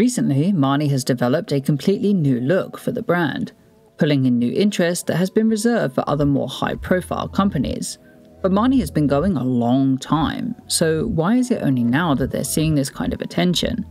Recently, Marni has developed a completely new look for the brand, pulling in new interest that has been reserved for other more high profile companies. But Marni has been going a long time, so why is it only now that they're seeing this kind of attention?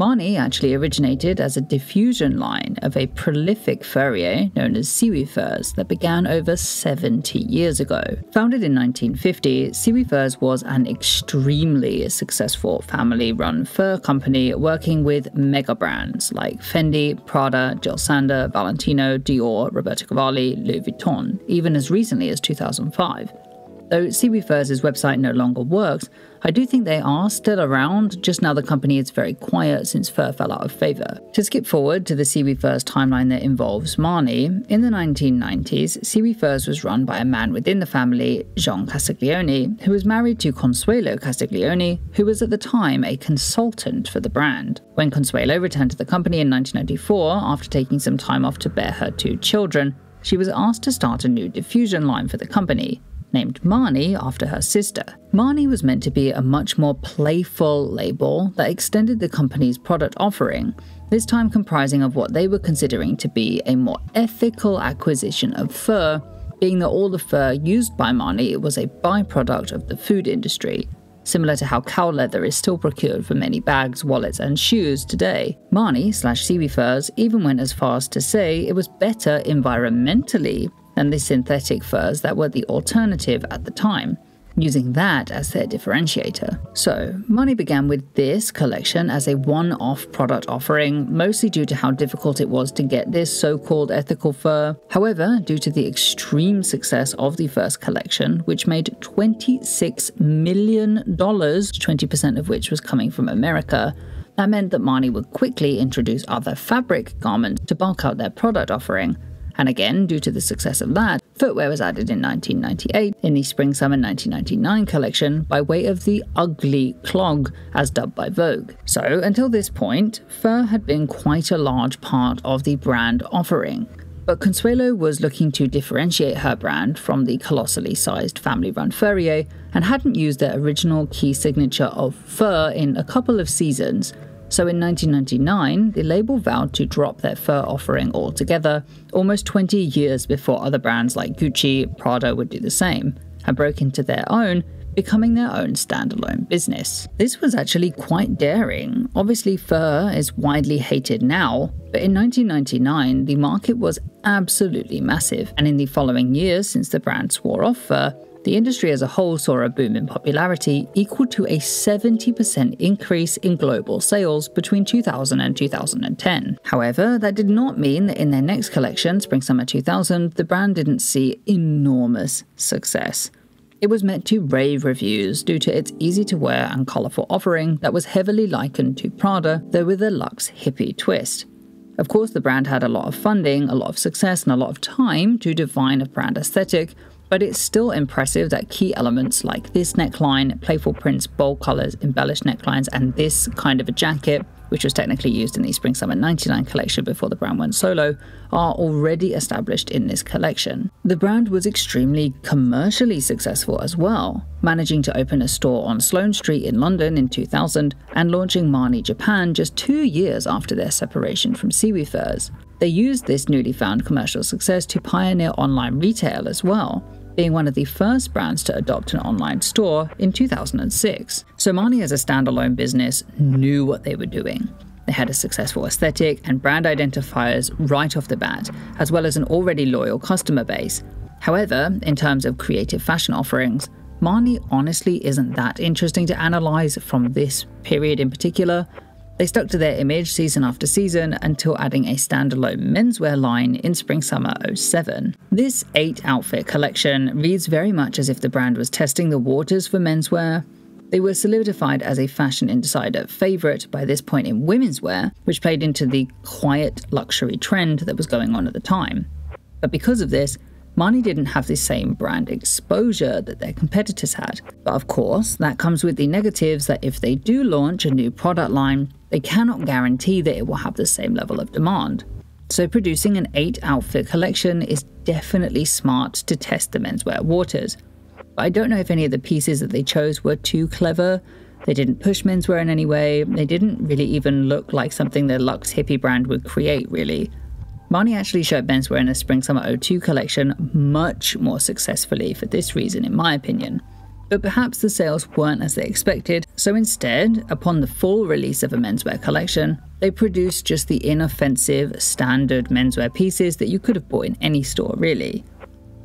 Marni actually originated as a diffusion line of a prolific furrier known as Ciwi Furs that began over 70 years ago. Founded in 1950, Ciwi Furs was an extremely successful family run fur company working with mega brands like Fendi, Prada, Jil Sander, Valentino, Dior, Roberto Cavalli, Louis Vuitton, even as recently as 2005. Though Furs' website no longer works, I do think they are still around, just now the company is very quiet since fur fell out of favour. To skip forward to the Furs timeline that involves Marni, in the 1990s, Ciwi Furs was run by a man within the family, Jean Castiglioni, who was married to Consuelo Castiglioni, who was at the time a consultant for the brand. When Consuelo returned to the company in 1994 after taking some time off to bear her two children, she was asked to start a new diffusion line for the company named Marni after her sister. Marni was meant to be a much more playful label that extended the company's product offering, this time comprising of what they were considering to be a more ethical acquisition of fur, being that all the fur used by Marni was a byproduct of the food industry. Similar to how cow leather is still procured for many bags, wallets, and shoes today, Marni slash Furs even went as far as to say it was better environmentally than the synthetic furs that were the alternative at the time, using that as their differentiator. So, Marni began with this collection as a one off product offering, mostly due to how difficult it was to get this so called ethical fur. However, due to the extreme success of the first collection, which made $26 million, 20% of which was coming from America, that meant that Marni would quickly introduce other fabric garments to bulk out their product offering, and again, due to the success of that, footwear was added in 1998 in the Spring Summer 1999 collection by way of the ugly clog, as dubbed by Vogue. So, until this point, fur had been quite a large part of the brand offering. But Consuelo was looking to differentiate her brand from the colossally sized family run Furrier and hadn't used their original key signature of fur in a couple of seasons, so in 1999, the label vowed to drop their fur offering altogether, almost 20 years before other brands like Gucci, Prada would do the same, and broke into their own, becoming their own standalone business. This was actually quite daring. Obviously, fur is widely hated now, but in 1999, the market was absolutely massive, and in the following years since the brand swore off fur, the industry as a whole saw a boom in popularity equal to a 70% increase in global sales between 2000 and 2010. However, that did not mean that in their next collection, Spring Summer 2000, the brand didn't see enormous success. It was met to rave reviews due to its easy to wear and colourful offering that was heavily likened to Prada, though with a luxe hippie twist. Of course, the brand had a lot of funding, a lot of success, and a lot of time to define a brand aesthetic, but it's still impressive that key elements like this neckline, playful prints, bold colors, embellished necklines, and this kind of a jacket, which was technically used in the Spring Summer 99 collection before the brand went solo, are already established in this collection. The brand was extremely commercially successful as well, managing to open a store on Sloane Street in London in 2000 and launching Marni Japan just two years after their separation from Ciwi Furs. They used this newly found commercial success to pioneer online retail as well, being one of the first brands to adopt an online store in 2006. So Marni as a standalone business knew what they were doing. They had a successful aesthetic and brand identifiers right off the bat, as well as an already loyal customer base. However, in terms of creative fashion offerings, Marni honestly isn't that interesting to analyze from this period in particular, they stuck to their image season after season until adding a standalone menswear line in spring summer 07. This 8 outfit collection reads very much as if the brand was testing the waters for menswear. They were solidified as a fashion insider favorite by this point in women's wear, which played into the quiet luxury trend that was going on at the time. But because of this, Marni didn't have the same brand exposure that their competitors had. But of course, that comes with the negatives that if they do launch a new product line, they cannot guarantee that it will have the same level of demand. So, producing an 8 outfit collection is definitely smart to test the menswear waters. But I don't know if any of the pieces that they chose were too clever. They didn't push menswear in any way. They didn't really even look like something the Luxe hippie brand would create, really. Marni actually showed menswear in the Spring Summer 02 collection much more successfully for this reason, in my opinion. But perhaps the sales weren't as they expected, so instead, upon the full release of a menswear collection, they produced just the inoffensive, standard menswear pieces that you could have bought in any store, really.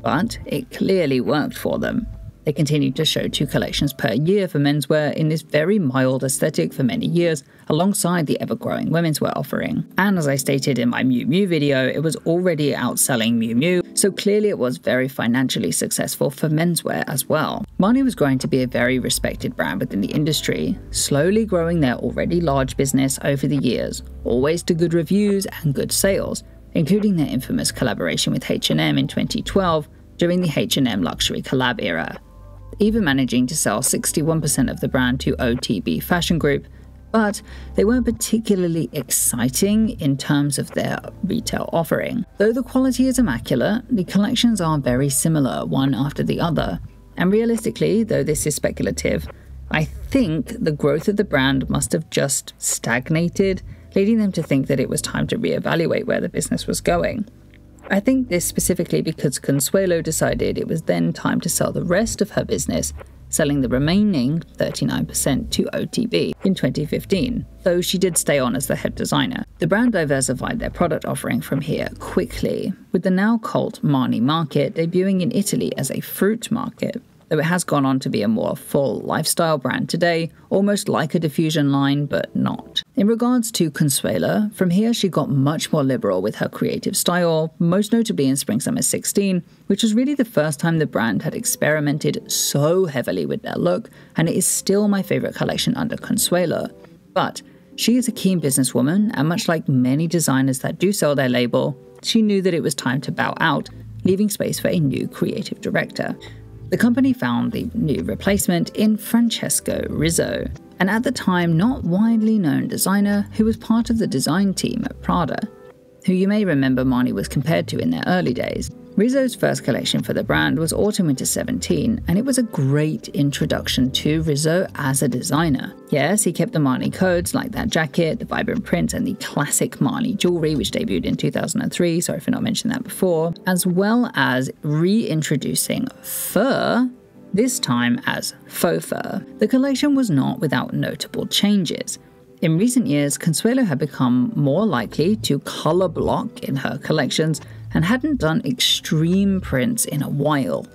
But it clearly worked for them. They continued to show two collections per year for menswear in this very mild aesthetic for many years, alongside the ever growing women's wear offering. And as I stated in my Miu Miu video, it was already outselling Miu Miu, so clearly it was very financially successful for menswear as well. Marni was growing to be a very respected brand within the industry, slowly growing their already large business over the years, always to good reviews and good sales, including their infamous collaboration with H&M in 2012 during the H&M luxury collab era even managing to sell 61% of the brand to OTB Fashion Group, but they weren't particularly exciting in terms of their retail offering. Though the quality is immaculate, the collections are very similar one after the other. And realistically, though this is speculative, I think the growth of the brand must have just stagnated, leading them to think that it was time to reevaluate where the business was going. I think this specifically because Consuelo decided it was then time to sell the rest of her business, selling the remaining 39% to OTB in 2015, though she did stay on as the head designer. The brand diversified their product offering from here quickly, with the now cult Marni Market debuting in Italy as a fruit market though it has gone on to be a more full lifestyle brand today, almost like a diffusion line, but not. In regards to Consuela, from here she got much more liberal with her creative style, most notably in Spring Summer 16, which was really the first time the brand had experimented so heavily with their look, and it is still my favorite collection under Consuela. But she is a keen businesswoman, and much like many designers that do sell their label, she knew that it was time to bow out, leaving space for a new creative director. The company found the new replacement in Francesco Risso, an at the time not widely known designer who was part of the design team at Prada, who you may remember Marni was compared to in their early days. Risso's first collection for the brand was Autumn Winter 17, and it was a great introduction to Risso as a designer. Yes, he kept the Marni codes like that jacket, the vibrant prints, and the classic Marni jewelry, which debuted in 2003. Sorry for not mentioning that before, as well as reintroducing fur this time as faux fur. The collection was not without notable changes. In recent years, Consuelo had become more likely to color block in her collections and hadn't done extreme prints in a while.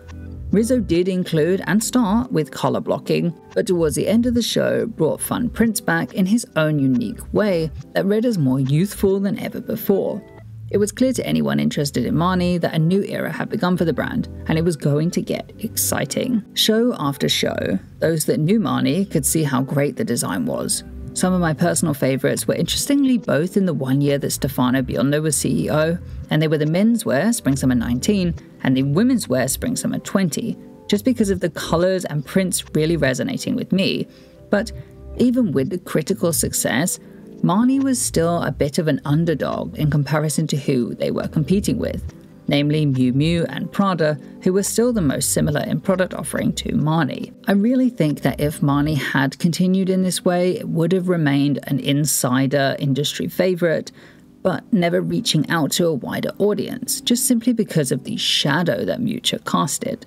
Risso did include and start with color blocking, but towards the end of the show brought fun prints back in his own unique way that read as more youthful than ever before. It was clear to anyone interested in Marni that a new era had begun for the brand, and it was going to get exciting. Show after show, those that knew Marni could see how great the design was, some of my personal favourites were interestingly both in the one year that Stefano Biondo was CEO, and they were the menswear Spring Summer 19 and the women's wear Spring Summer 20, just because of the colours and prints really resonating with me. But even with the critical success, Marni was still a bit of an underdog in comparison to who they were competing with namely Miu Miu and Prada, who were still the most similar in product offering to Marni. I really think that if Marni had continued in this way, it would have remained an insider industry favorite, but never reaching out to a wider audience, just simply because of the shadow that Miuccia casted.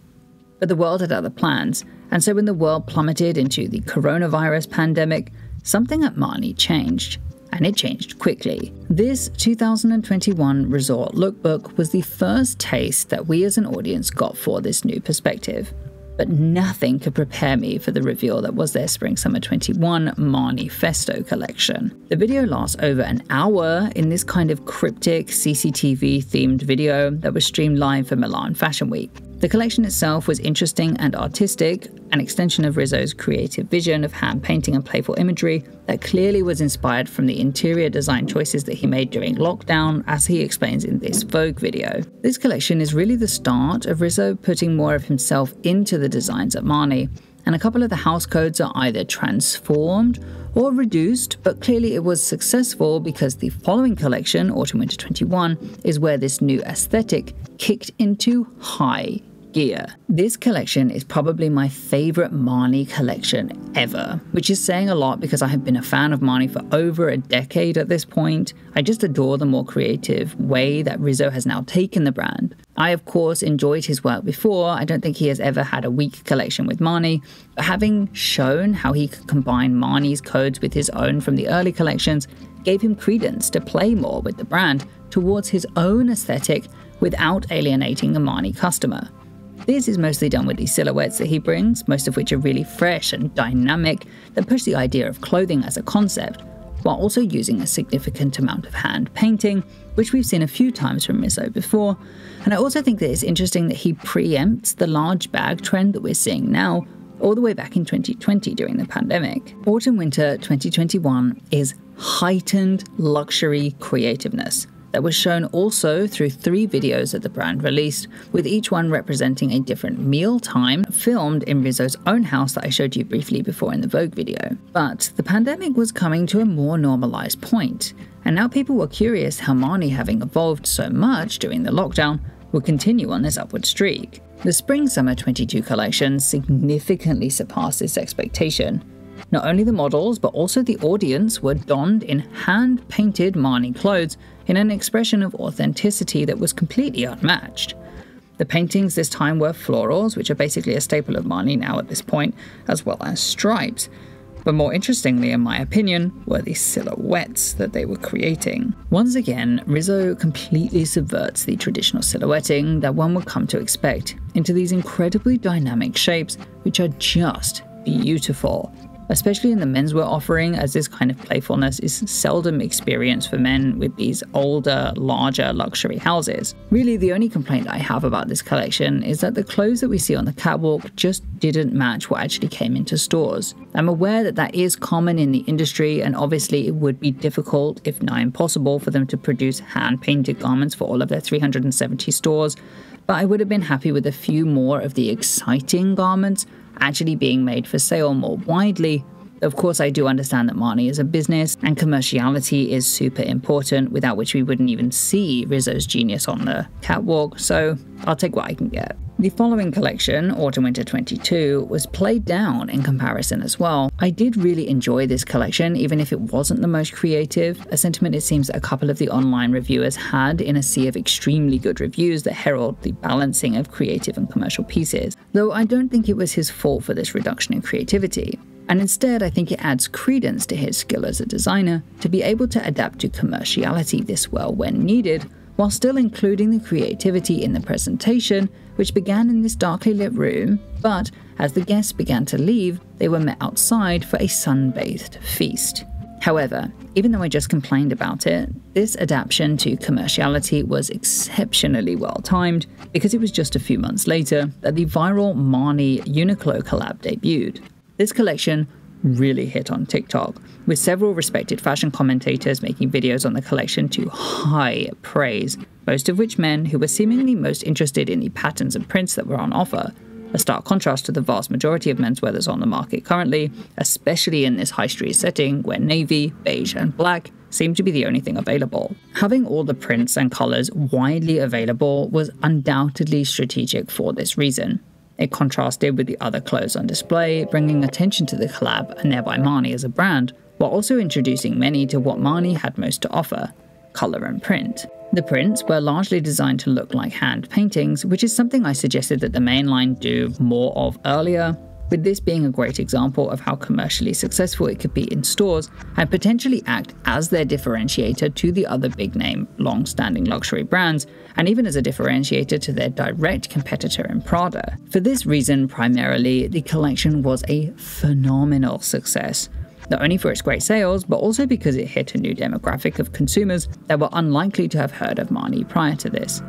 But the world had other plans, and so when the world plummeted into the coronavirus pandemic, something at Marni changed and it changed quickly. This 2021 Resort Lookbook was the first taste that we as an audience got for this new perspective. But nothing could prepare me for the reveal that was their Spring Summer 21 Marnifesto collection. The video lasts over an hour in this kind of cryptic CCTV themed video that was streamed live for Milan Fashion Week. The collection itself was interesting and artistic, an extension of Risso's creative vision of hand painting and playful imagery that clearly was inspired from the interior design choices that he made during lockdown, as he explains in this Vogue video. This collection is really the start of Risso putting more of himself into the designs at Marni, and a couple of the house codes are either transformed or reduced, but clearly it was successful because the following collection, Autumn Winter 21, is where this new aesthetic kicked into high gear. This collection is probably my favorite Marni collection ever, which is saying a lot because I have been a fan of Marni for over a decade at this point. I just adore the more creative way that Risso has now taken the brand. I, of course, enjoyed his work before. I don't think he has ever had a weak collection with Marni, but having shown how he could combine Marni's codes with his own from the early collections gave him credence to play more with the brand towards his own aesthetic without alienating the Marni customer. This is mostly done with these silhouettes that he brings, most of which are really fresh and dynamic, that push the idea of clothing as a concept, while also using a significant amount of hand painting, which we've seen a few times from Risso before. And I also think that it's interesting that he preempts the large bag trend that we're seeing now, all the way back in 2020 during the pandemic. Autumn Winter 2021 is heightened luxury creativeness that was shown also through three videos that the brand released, with each one representing a different meal time filmed in Risso's own house that I showed you briefly before in the Vogue video. But the pandemic was coming to a more normalized point, and now people were curious how Marni, having evolved so much during the lockdown, would continue on this upward streak. The Spring Summer 22 collection significantly surpassed this expectation, not only the models, but also the audience were donned in hand painted Marni clothes in an expression of authenticity that was completely unmatched. The paintings this time were florals, which are basically a staple of Marni now at this point, as well as stripes. But more interestingly, in my opinion, were the silhouettes that they were creating. Once again, Risso completely subverts the traditional silhouetting that one would come to expect into these incredibly dynamic shapes, which are just beautiful especially in the menswear offering, as this kind of playfulness is seldom experienced for men with these older, larger luxury houses. Really, the only complaint I have about this collection is that the clothes that we see on the catwalk just didn't match what actually came into stores. I'm aware that that is common in the industry, and obviously it would be difficult, if not impossible, for them to produce hand painted garments for all of their 370 stores. But I would have been happy with a few more of the exciting garments actually being made for sale more widely. Of course, I do understand that Marni is a business and commerciality is super important, without which we wouldn't even see Risso's genius on the catwalk, so I'll take what I can get. The following collection, Autumn Winter 22, was played down in comparison as well. I did really enjoy this collection, even if it wasn't the most creative, a sentiment it seems a couple of the online reviewers had in a sea of extremely good reviews that herald the balancing of creative and commercial pieces, though I don't think it was his fault for this reduction in creativity. And instead, I think it adds credence to his skill as a designer to be able to adapt to commerciality this well when needed, while still including the creativity in the presentation, which began in this darkly lit room, but as the guests began to leave, they were met outside for a sun-bathed feast. However, even though I just complained about it, this adaptation to commerciality was exceptionally well timed because it was just a few months later that the viral Marni Uniqlo collab debuted. This collection really hit on TikTok, with several respected fashion commentators making videos on the collection to high praise, most of which men who were seemingly most interested in the patterns and prints that were on offer. A stark contrast to the vast majority of menswear that's on the market currently, especially in this high street setting where navy, beige, and black seem to be the only thing available. Having all the prints and colours widely available was undoubtedly strategic for this reason. It contrasted with the other clothes on display, bringing attention to the collab and thereby Marni as a brand, while also introducing many to what Marni had most to offer colour and print. The prints were largely designed to look like hand paintings, which is something I suggested that the mainline do more of earlier, with this being a great example of how commercially successful it could be in stores and potentially act as their differentiator to the other big name, long standing luxury brands, and even as a differentiator to their direct competitor in Prada. For this reason, primarily, the collection was a phenomenal success. Not only for its great sales, but also because it hit a new demographic of consumers that were unlikely to have heard of Marni prior to this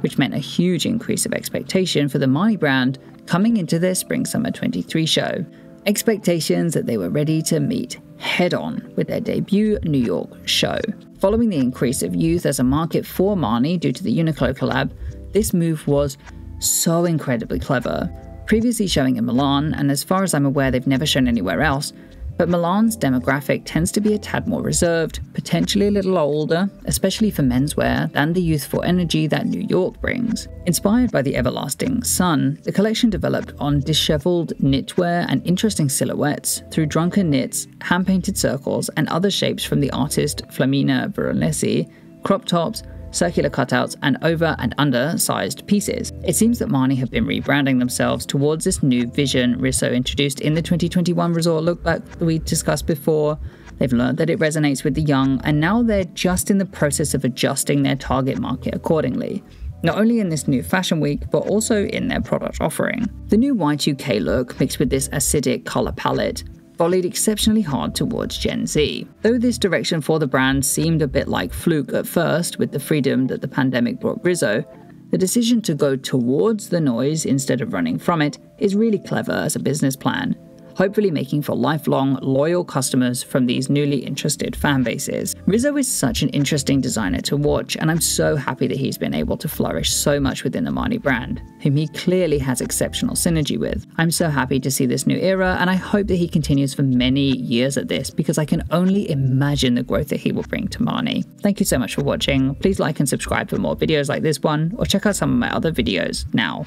which meant a huge increase of expectation for the Marni brand coming into their Spring Summer 23 show. Expectations that they were ready to meet head on with their debut New York show. Following the increase of youth as a market for Marni due to the Uniqlo collab, this move was so incredibly clever. Previously showing in Milan, and as far as I'm aware, they've never shown anywhere else, but Milan's demographic tends to be a tad more reserved, potentially a little older, especially for menswear, than the youthful energy that New York brings. Inspired by the everlasting sun, the collection developed on disheveled knitwear and interesting silhouettes through drunken knits, hand painted circles, and other shapes from the artist Flaminia Veronesi, crop tops, circular cutouts, and over and under sized pieces. It seems that Marni have been rebranding themselves towards this new vision Risso introduced in the 2021 resort lookbook that we discussed before. They've learned that it resonates with the young, and now they're just in the process of adjusting their target market accordingly. Not only in this new fashion week, but also in their product offering. The new Y2K look, mixed with this acidic colour palette, volleyed exceptionally hard towards Gen Z. Though this direction for the brand seemed a bit like fluke at first with the freedom that the pandemic brought Risso, the decision to go towards the noise instead of running from it is really clever as a business plan hopefully making for lifelong, loyal customers from these newly interested fan bases. Risso is such an interesting designer to watch, and I'm so happy that he's been able to flourish so much within the Marni brand, whom he clearly has exceptional synergy with. I'm so happy to see this new era, and I hope that he continues for many years at this because I can only imagine the growth that he will bring to Marni. Thank you so much for watching. Please like and subscribe for more videos like this one, or check out some of my other videos now.